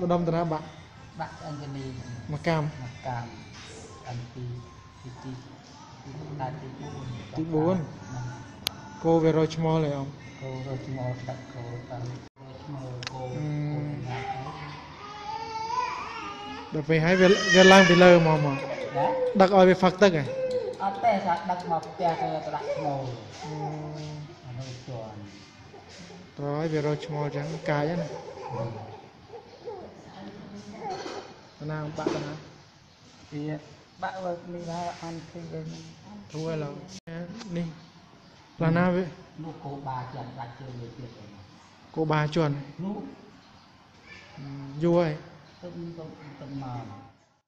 ម្ដុំតារាបាក់បាក់អញ្ជនីមកកម្មមកកម្មអន្ទីទីទីទី4ទី4គោវារយឈ្មោះហើយអងគោរយឈ្មោះដាក់គោតាមឈ្មោះគោដល់ពេលហើយវាឡើងពីលើមកមកដឹកឲ្យវាផឹកទឹកហ៎អត់ទេសាដឹកមកផ្ទះទៅដាក់ឈ្មោះអានោះជន់ត្រូវឲ្យវារកឈ្មោះចឹងកាយណា ណាបាក់តាណាវាបាក់វើនេះថាអន់ឃើញវិញធូរហើយឡើយនេះឡាណាវានោះគោបាចាំដាច់ជើងមួយទៀតឯងគោបាជន់នោះយូរហើយទៅទៅទៅមក